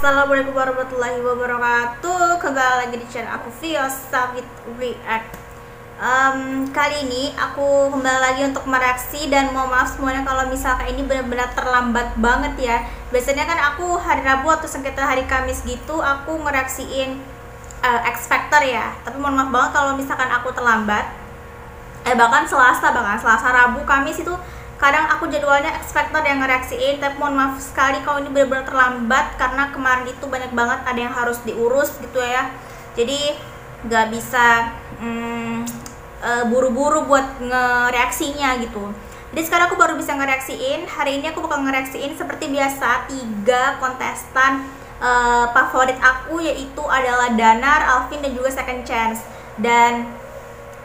Assalamualaikum warahmatullahi wabarakatuh. Kembali lagi di channel aku Vio Sabit React. Um, Kali ini aku kembali lagi untuk mereaksi Dan mau maaf semuanya kalau misalkan ini benar-benar terlambat banget ya. Biasanya kan aku hari Rabu atau sekitar hari Kamis gitu Aku ngereaksiin uh, X Factor ya. Tapi mohon maaf banget kalau misalkan aku terlambat. Eh bahkan Selasa, bahkan Selasa, Rabu, Kamis itu kadang aku jadwalnya expected yang ngereaksiin tapi mohon maaf sekali kalau ini benar-benar terlambat karena kemarin itu banyak banget ada yang harus diurus gitu ya. Jadi nggak bisa mm, eh, buru-buru buat ngereaksinya gitu. Jadi sekarang aku baru bisa ngereaksiin. Hari ini aku bakal ngereaksiin seperti biasa tiga kontestan uh, favorit aku yaitu adalah Danar, Alvin dan juga Second Chance. Dan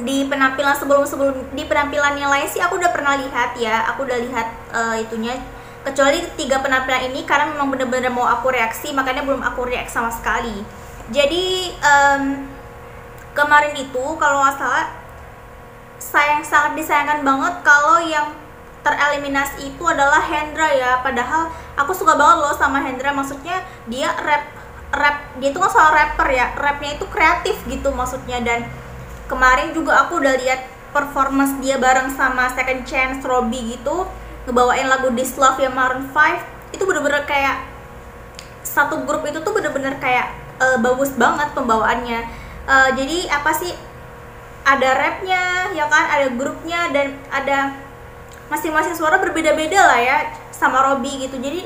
di penampilan sebelum sebelum di penampilan yang lain sih aku udah pernah lihat ya. Aku udah lihat uh, itunya. Kecuali tiga penampilan ini karena memang bener-bener mau aku reaksi makanya belum aku reaksi sama sekali. Jadi um, kemarin itu kalau nggak salah sayang sangat disayangkan banget kalau yang tereliminasi itu adalah Hendra ya. Padahal aku suka banget loh sama Hendra. Maksudnya dia rap rap dia itu kan soal rapper ya. Rapnya itu kreatif gitu maksudnya. Dan kemarin juga aku udah lihat performance dia bareng sama Second Chance Robby gitu ngebawain lagu This Love yang Maroon 5 itu bener-bener kayak satu grup itu tuh bener-bener kayak uh, bagus banget pembawaannya. Uh, jadi apa sih ada rapnya ya kan ada grupnya dan ada masing-masing suara berbeda-beda lah ya sama Robby gitu. Jadi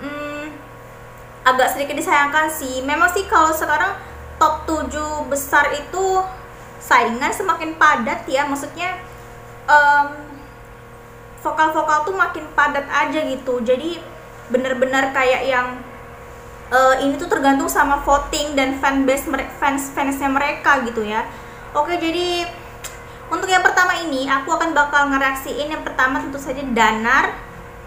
hmm, agak sedikit disayangkan sih. Memang sih kalau sekarang top 7 besar itu saingan semakin padat ya maksudnya vokal-vokal tuh makin padat aja gitu. Jadi bener-bener kayak yang uh, ini tuh tergantung sama voting dan fanbase fans fansnya mereka gitu ya. Oke jadi untuk yang pertama ini aku akan bakal ngereaksiin yang pertama tentu saja Danar.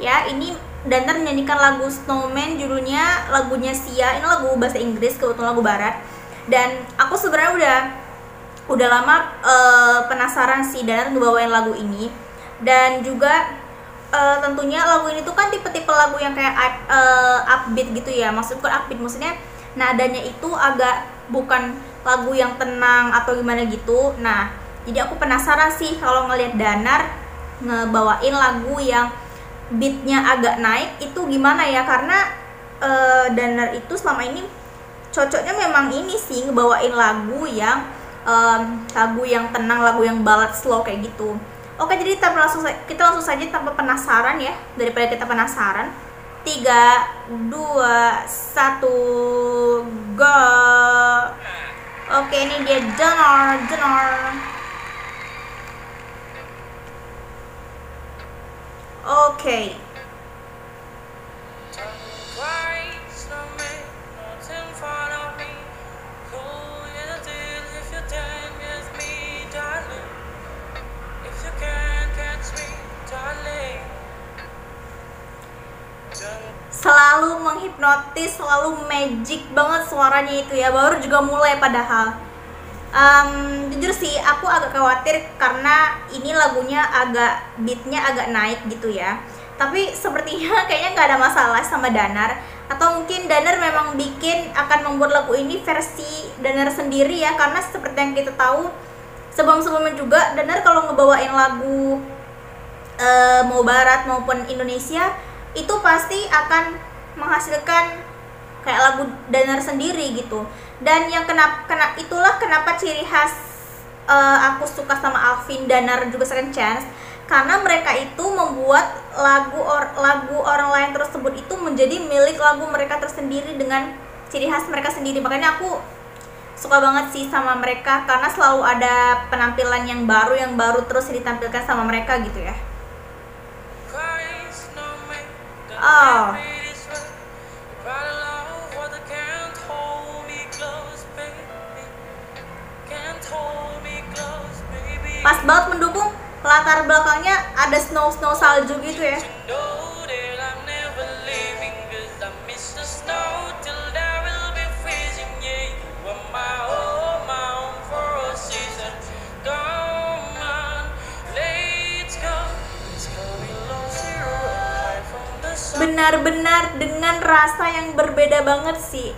Ya ini Danar menyanyikan lagu Snowman judulnya lagunya Sia. Ini lagu bahasa Inggris kebetulan lagu barat. Dan aku sebenarnya udah udah lama uh, penasaran sih dan ngebawain lagu ini. Dan juga uh, tentunya lagu ini tuh kan tipe-tipe lagu yang kayak uh, upbeat gitu ya. Maksudku upbeat maksudnya nadanya itu agak bukan lagu yang tenang atau gimana gitu. Nah jadi aku penasaran sih kalau ngelihat Danar ngebawain lagu yang beatnya agak naik itu gimana ya? Karena uh, Danar itu selama ini cocoknya memang ini sih ngebawain lagu yang um, lagu yang tenang, lagu yang ballad slow kayak gitu. Oke, jadi kita langsung kita langsung saja tanpa penasaran ya, daripada kita penasaran. 3 2 1 go. Oke, ini dia Donor, Donor. Oke. Okay. Menghipnotis selalu magic banget suaranya itu ya. Baru juga mulai padahal. Um, jujur sih aku agak khawatir karena ini lagunya agak beatnya agak naik gitu ya. Tapi sepertinya kayaknya nggak ada masalah sama Danar. Atau mungkin Danar memang bikin akan membuat lagu ini versi Danar sendiri ya. Karena seperti yang kita tahu sebelum-sebelumnya juga Danar kalau ngebawain lagu uh, mau barat maupun Indonesia itu pasti akan menghasilkan kayak lagu danar sendiri gitu. Dan yang kenapa kena itulah kenapa ciri khas uh, aku suka sama Alvin Danar juga Second Chance. Karena mereka itu membuat lagu or, lagu orang lain tersebut itu menjadi milik lagu mereka tersendiri dengan ciri khas mereka sendiri. Makanya aku suka banget sih sama mereka karena selalu ada penampilan yang baru yang baru terus ditampilkan sama mereka gitu ya. Oh. Pas banget mendukung latar belakangnya ada snow snow salju gitu ya. benar-benar dengan rasa yang berbeda banget sih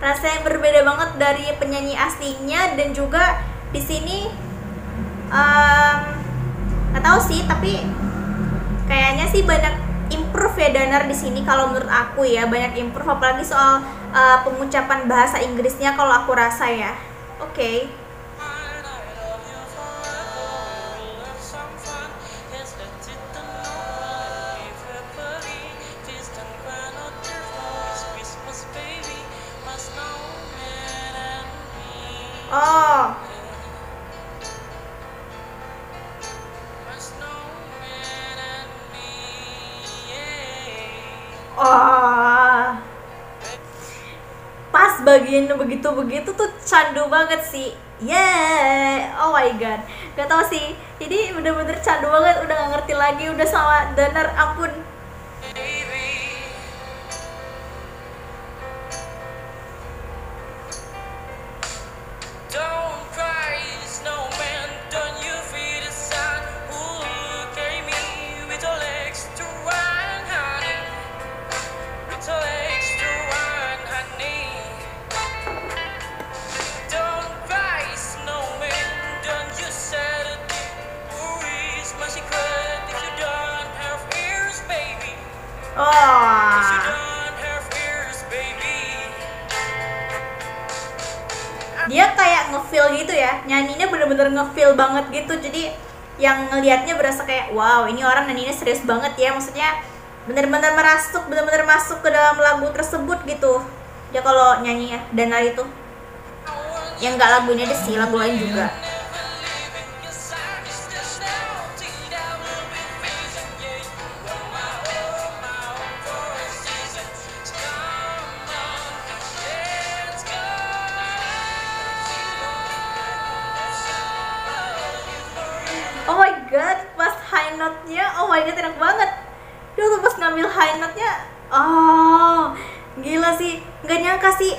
rasa yang berbeda banget dari penyanyi aslinya dan juga di sini um, nggak tahu sih tapi kayaknya sih banyak improve ya Danar di sini kalau menurut aku ya banyak improve apalagi soal uh, pengucapan bahasa Inggrisnya kalau aku rasa ya oke okay. Oh. Bagian begitu-begitu tuh candu banget sih. Yeah. Oh my god. Gak tau sih. Jadi bener-bener candu banget. Udah gak ngerti lagi. Udah sama Danar. Ampun. Dia kayak ngefeel gitu ya. Nyanyinya bener-bener ngefeel banget gitu. Jadi yang ngelihatnya berasa kayak wow ini orang nyanyinya serius banget ya. Maksudnya bener-bener merasuk bener-bener masuk ke dalam lagu tersebut gitu. Ya kalau nyanyi ya dan itu yang nggak lagunya deh sih lagu lain juga high note-nya oh my god enak banget. Dia tuh pas ngambil high note-nya oh gila sih. Nggak nyangka sih.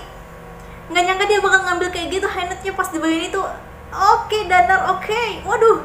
Nggak nyangka dia bakal ngambil kayak gitu high note-nya pas di bagian itu oke okay, danar oke. Okay. waduh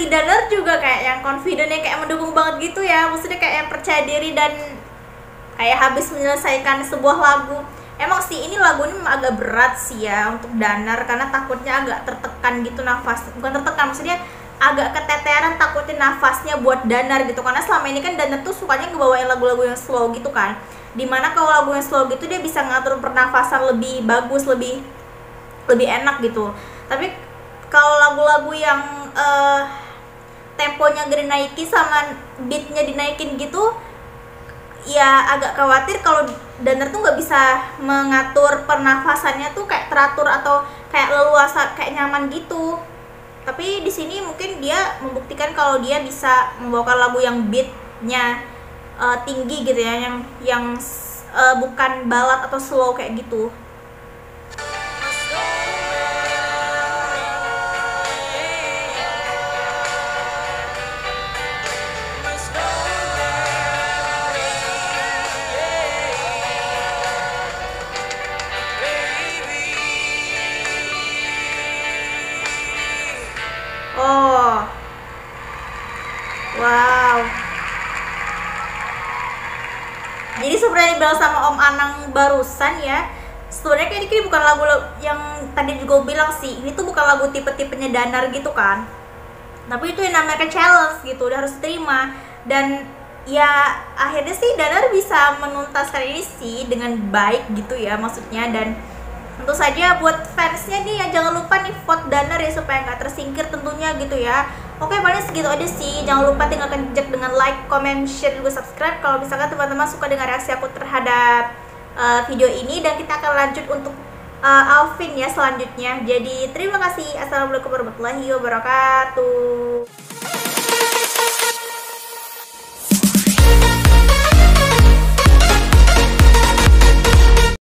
ekspresi Danar juga kayak yang confident yang kayak mendukung banget gitu ya. Maksudnya kayak yang percaya diri dan kayak habis menyelesaikan sebuah lagu. Emang sih ini lagu ini agak berat sih ya untuk Danar karena takutnya agak tertekan gitu nafas. Bukan tertekan maksudnya agak keteteran takutnya nafasnya buat Danar gitu. Karena selama ini kan Danar tuh sukanya ngebawain lagu-lagu yang slow gitu kan. Di mana kalau lagu yang slow gitu dia bisa ngatur pernafasan lebih bagus lebih lebih enak gitu. Tapi kalau lagu-lagu yang uh, temponya gak dinaiki sama beatnya dinaikin gitu ya agak khawatir kalau danner tuh nggak bisa mengatur pernafasannya tuh kayak teratur atau kayak leluasa kayak nyaman gitu. Tapi di sini mungkin dia membuktikan kalau dia bisa membawakan lagu yang beatnya uh, tinggi gitu ya yang yang uh, bukan balad atau slow kayak gitu Wow. Jadi sebenarnya dibilang sama Om Anang barusan ya, sebenarnya kayak ini bukan lagu yang tadi juga bilang sih, ini tuh bukan lagu tipe-tipenya Danar gitu kan. Tapi itu yang namanya challenge gitu, udah harus terima dan ya akhirnya sih Danar bisa menuntaskan ini sih dengan baik gitu ya maksudnya dan tentu saja buat fansnya nih ya jangan lupa nih vote Danar ya supaya nggak tersingkir tentunya gitu ya. Oke paling segitu aja sih. Jangan lupa tinggalkan jejak dengan like, comment, share, juga subscribe. Kalau misalkan teman-teman suka dengan reaksi aku terhadap uh, video ini. Dan kita akan lanjut untuk uh, Alvin ya selanjutnya. Jadi terima kasih. Assalamualaikum warahmatullahi wabarakatuh